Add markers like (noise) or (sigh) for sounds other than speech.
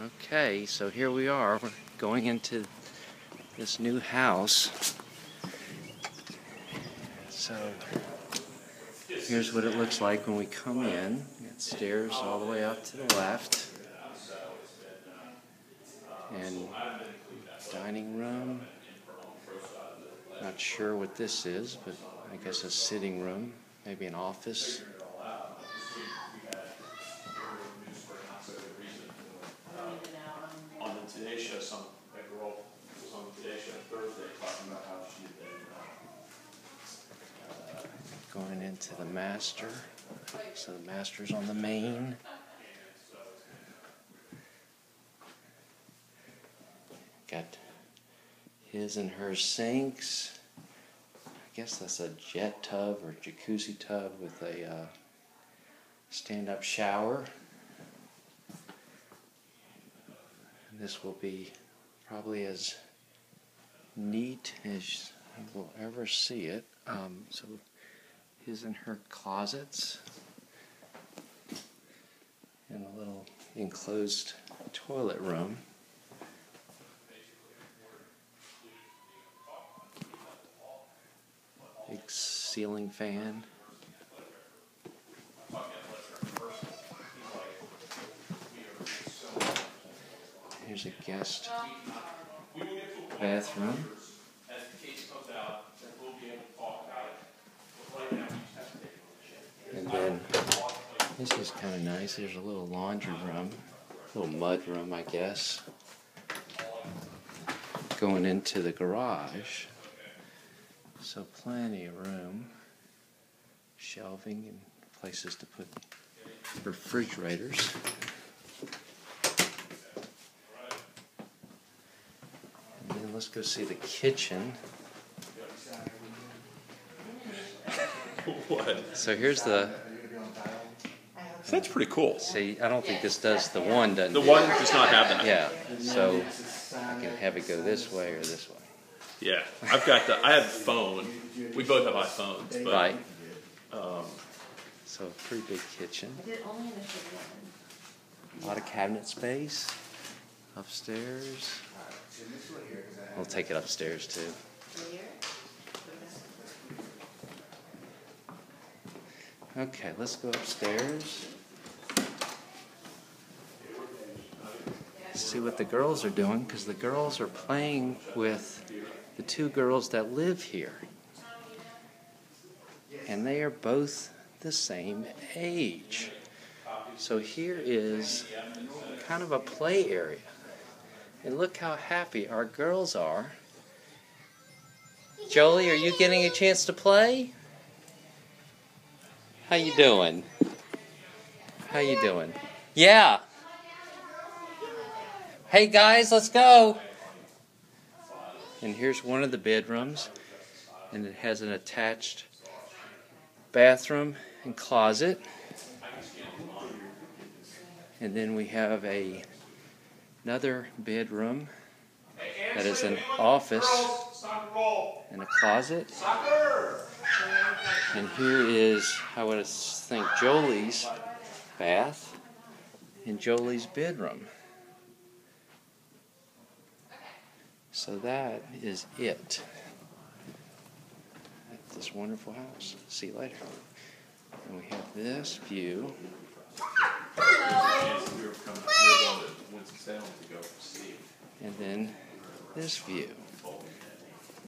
Okay, so here we are. We're going into this new house. So here's what it looks like when we come in. Got stairs all the way up to the left. And dining room. Not sure what this is, but I guess a sitting room, maybe an office. Into the master. So the master's on the main. Got his and her sinks. I guess that's a jet tub or jacuzzi tub with a uh, stand up shower. This will be probably as neat as we'll ever see it. Um, so his and her closets and a little enclosed toilet room. Big ceiling fan. Here's a guest bathroom. as the case comes out, that we'll be able to talk about it. But right now, we just have to take a look at it. And then this is kind of nice. There's a little laundry room, little mud room, I guess. Going into the garage. So plenty of room, shelving and places to put refrigerators. And then let's go see the kitchen. (laughs) What? So here's the. That's pretty cool. See, I don't think this does the one doesn't. The do one does not have that. Yeah, so I can have it go this way or this way. Yeah, I've got the, I have the phone. We both have iPhones, but. Right. Um, So pretty big kitchen, Did only in the city a lot of cabinet space upstairs. We'll take it upstairs too. Okay, let's go upstairs. See what the girls are doing because the girls are playing with the two girls that live here. And they are both the same age. So here is kind of a play area. And look how happy our girls are. Jolie, are you getting a chance to play? How you doing? How you doing? Yeah. Hey guys, let's go. And here's one of the bedrooms, and it has an attached bathroom and closet. And then we have a another bedroom that is an office and a closet. And here is, I would think, Jolie's bath and Jolie's bedroom. So that is it. At this wonderful house. See you later. And we have this view. we were coming, we were going to Winston-Salem to go see. And then this view.